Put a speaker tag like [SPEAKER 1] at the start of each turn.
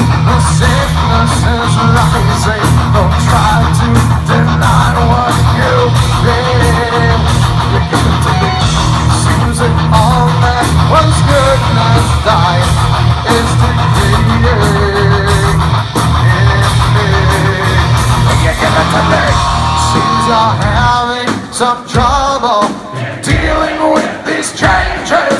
[SPEAKER 1] The sickness is rising Don't try to deny what you did You give it to me Susan, all that was good as Is You give it to me Seems you're having some trouble Dealing with these changes.